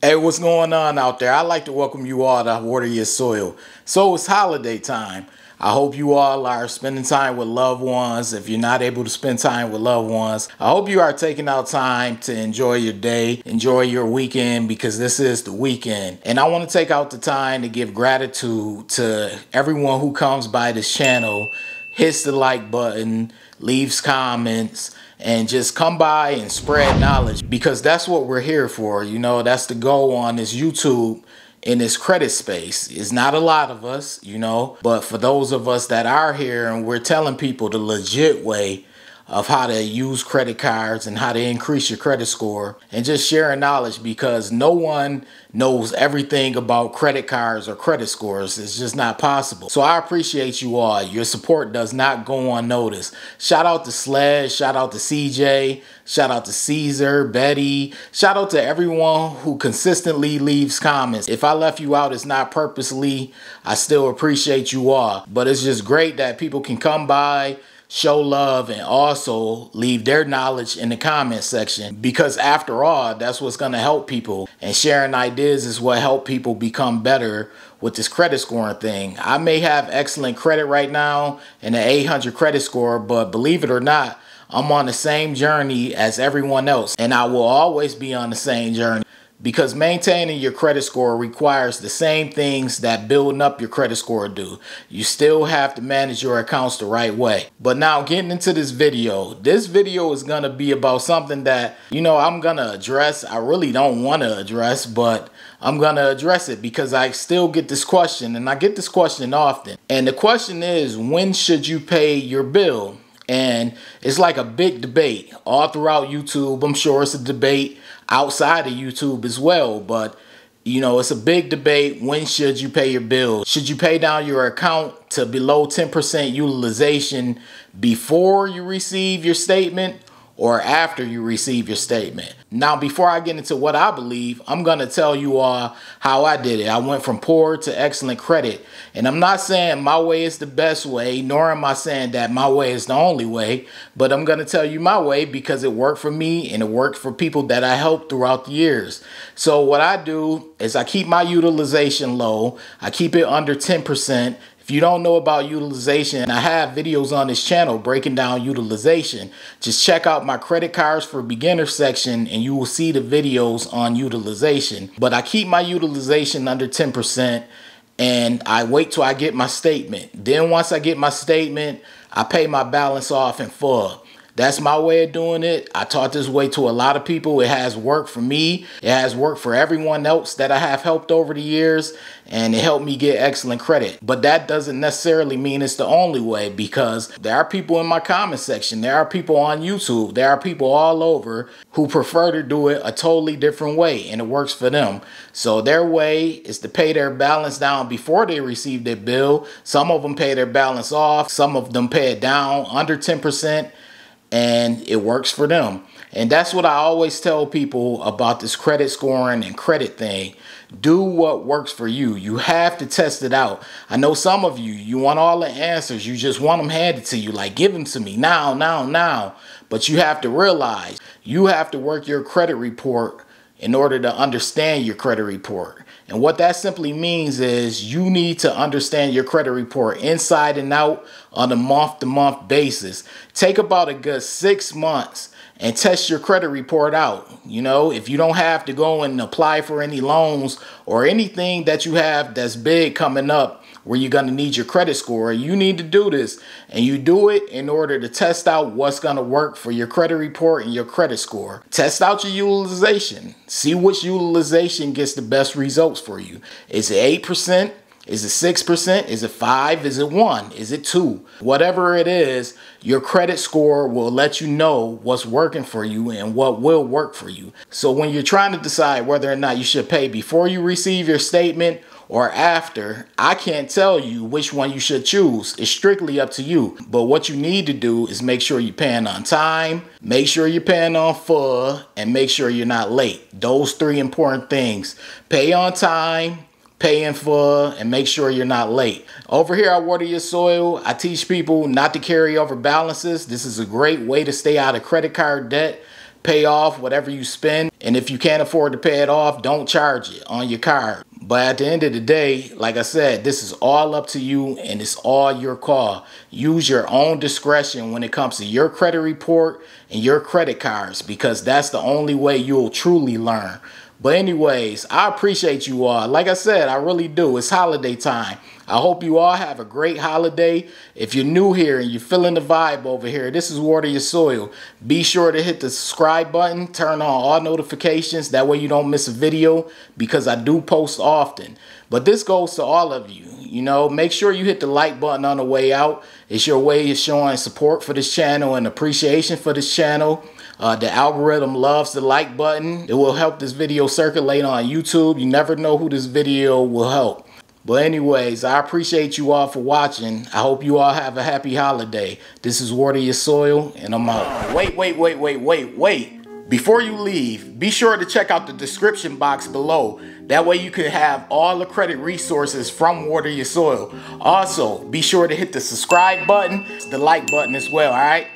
Hey, what's going on out there? I'd like to welcome you all to Water Your Soil. So it's holiday time. I hope you all are spending time with loved ones. If you're not able to spend time with loved ones, I hope you are taking out time to enjoy your day, enjoy your weekend, because this is the weekend. And I want to take out the time to give gratitude to everyone who comes by this channel, hits the like button, leaves comments, and just come by and spread knowledge because that's what we're here for. You know, that's the goal on this YouTube in this credit space. It's not a lot of us, you know, but for those of us that are here and we're telling people the legit way of how to use credit cards and how to increase your credit score and just sharing knowledge because no one knows everything about credit cards or credit scores. It's just not possible. So I appreciate you all. Your support does not go unnoticed. Shout out to Sledge, shout out to CJ, shout out to Caesar, Betty, shout out to everyone who consistently leaves comments. If I left you out, it's not purposely. I still appreciate you all. But it's just great that people can come by show love and also leave their knowledge in the comment section. Because after all that's what's going to help people. And sharing ideas is what help people become better with this credit scoring thing. I may have excellent credit right now and an 800 credit score but believe it or not i'm on the same journey as everyone else. And i will always be on the same journey because maintaining your credit score requires the same things that building up your credit score do. You still have to manage your accounts the right way. But now getting into this video, this video is going to be about something that, you know, I'm going to address. I really don't want to address, but I'm going to address it because I still get this question and I get this question often. And the question is, when should you pay your bill? And it's like a big debate all throughout YouTube. I'm sure it's a debate outside of YouTube as well. But, you know, it's a big debate. When should you pay your bills? Should you pay down your account to below 10% utilization before you receive your statement or after you receive your statement? Now, before I get into what I believe, I'm going to tell you all how I did it. I went from poor to excellent credit. And I'm not saying my way is the best way, nor am I saying that my way is the only way, but I'm going to tell you my way because it worked for me and it worked for people that I helped throughout the years. So what I do is I keep my utilization low. I keep it under 10% if you don't know about utilization, I have videos on this channel breaking down utilization. Just check out my credit cards for beginner section and you will see the videos on utilization. But I keep my utilization under 10% and I wait till I get my statement. Then once I get my statement, I pay my balance off in full. That's my way of doing it. I taught this way to a lot of people. It has worked for me. It has worked for everyone else that I have helped over the years and it helped me get excellent credit. But that doesn't necessarily mean it's the only way because there are people in my comment section, there are people on YouTube, there are people all over who prefer to do it a totally different way and it works for them. So their way is to pay their balance down before they receive their bill. Some of them pay their balance off, some of them pay it down under 10% and it works for them. And that's what I always tell people about this credit scoring and credit thing. Do what works for you. You have to test it out. I know some of you, you want all the answers. You just want them handed to you. Like, give them to me now, now, now. But you have to realize you have to work your credit report in order to understand your credit report. And what that simply means is you need to understand your credit report inside and out on a month to month basis. Take about a good six months and test your credit report out. You know, if you don't have to go and apply for any loans or anything that you have that's big coming up where you're going to need your credit score, you need to do this. And you do it in order to test out what's going to work for your credit report and your credit score. Test out your utilization. See which utilization gets the best results for you. Is it 8%? Is it 6%? Is it 5? Is it 1? Is it 2? Whatever it is, your credit score will let you know what's working for you and what will work for you. So when you're trying to decide whether or not you should pay before you receive your statement or after, I can't tell you which one you should choose. It's strictly up to you. But what you need to do is make sure you're paying on time, make sure you're paying on full, and make sure you're not late. Those three important things. Pay on time, pay in full, and make sure you're not late. Over here I Water Your Soil, I teach people not to carry over balances. This is a great way to stay out of credit card debt pay off whatever you spend. And if you can't afford to pay it off, don't charge it on your card. But at the end of the day, like I said, this is all up to you and it's all your call. Use your own discretion when it comes to your credit report and your credit cards because that's the only way you'll truly learn. But anyways, I appreciate you all. Like I said, I really do. It's holiday time. I hope you all have a great holiday. If you're new here and you're feeling the vibe over here, this is Water Your Soil. Be sure to hit the subscribe button, turn on all notifications. That way you don't miss a video because I do post often. But this goes to all of you. You know, make sure you hit the like button on the way out. It's your way of showing support for this channel and appreciation for this channel. Uh, the algorithm loves the like button. It will help this video circulate on YouTube. You never know who this video will help. But anyways, I appreciate you all for watching. I hope you all have a happy holiday. This is Water Your Soil, and I'm out. Wait, wait, wait, wait, wait, wait. Before you leave, be sure to check out the description box below. That way you can have all the credit resources from Water Your Soil. Also, be sure to hit the subscribe button, the like button as well, all right?